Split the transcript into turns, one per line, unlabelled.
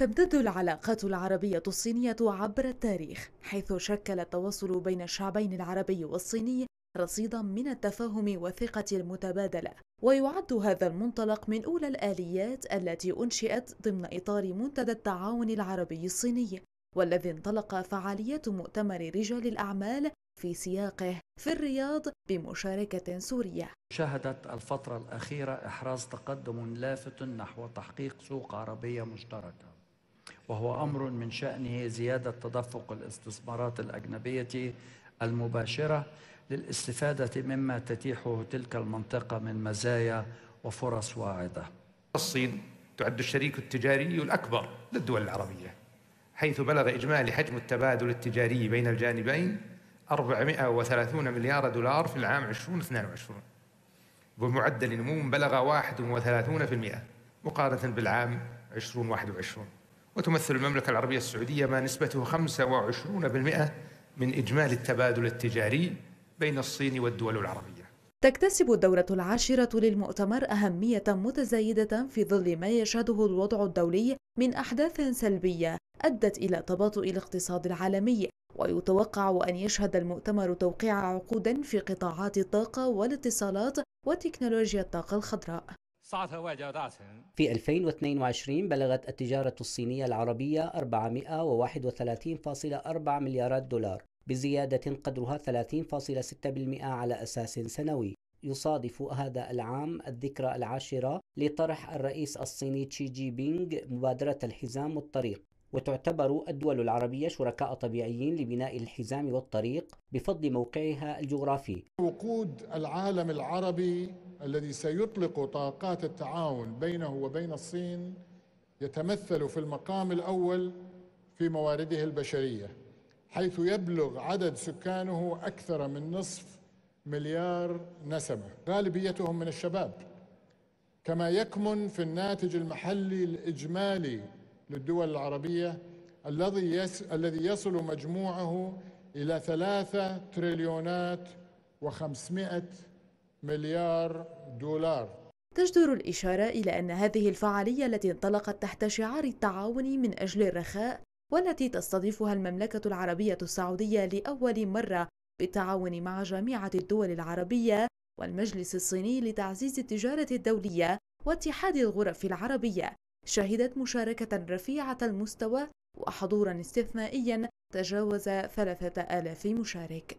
تمتد العلاقات العربية الصينية عبر التاريخ حيث شكل التواصل بين الشعبين العربي والصيني رصيدا من التفاهم والثقة المتبادلة. ويعد هذا المنطلق من أولى الآليات التي أنشئت ضمن إطار منتدى التعاون العربي الصيني والذي انطلق فعاليات مؤتمر رجال الأعمال في سياقه في الرياض بمشاركة سورية.
شهدت الفترة الأخيرة إحراز تقدم لافت نحو تحقيق سوق عربية مشتركة. وهو أمر من شأنه زيادة تدفق الاستثمارات الأجنبية المباشرة للاستفادة مما تتيحه تلك المنطقة من مزايا وفرص واعدة.
الصين تعد الشريك التجاري الأكبر للدول العربية حيث بلغ إجمالي حجم التبادل التجاري بين الجانبين 430 مليار دولار في العام 2022 بمعدل نمو بلغ 31% مقارنة بالعام 2021 وتمثل المملكة العربية السعودية ما نسبته 25% من إجمالي التبادل التجاري بين الصين والدول العربية.
تكتسب الدورة العاشرة للمؤتمر أهمية متزايدة في ظل ما يشهده الوضع الدولي من أحداث سلبية أدت إلى تباطؤ الاقتصاد العالمي ويتوقع أن يشهد المؤتمر توقيع عقود في قطاعات الطاقة والاتصالات وتكنولوجيا الطاقة الخضراء.
في 2022 بلغت التجارة الصينية العربية 431.4 مليارات دولار بزيادة قدرها 30.6% على أساس سنوي. يصادف هذا العام الذكرى العاشرة لطرح الرئيس الصيني تشي جي بينغ مبادرة الحزام والطريق وتعتبر الدول العربية شركاء طبيعيين لبناء الحزام والطريق بفضل موقعها الجغرافي.
وقود العالم العربي الذي سيطلق طاقات التعاون بينه وبين الصين يتمثل في المقام الأول في موارده البشرية حيث يبلغ عدد سكانه أكثر من نصف مليار نسمة غالبيتهم من الشباب. كما يكمن في الناتج المحلي الإجمالي للدول العربية الذي الذي يصل مجموعه إلى ثلاثة تريليونات وخمسمائة مليار دولار.
تجدر الإشارة إلى أن هذه الفعالية التي انطلقت تحت شعار التعاون من أجل الرخاء والتي تستضيفها المملكة العربية السعودية لأول مرة بالتعاون مع جامعة الدول العربية والمجلس الصيني لتعزيز التجارة الدولية واتحاد الغرف العربية. شهدت مشاركة رفيعة المستوى وحضورا استثنائيا تجاوز ثلاثة آلاف مشارك.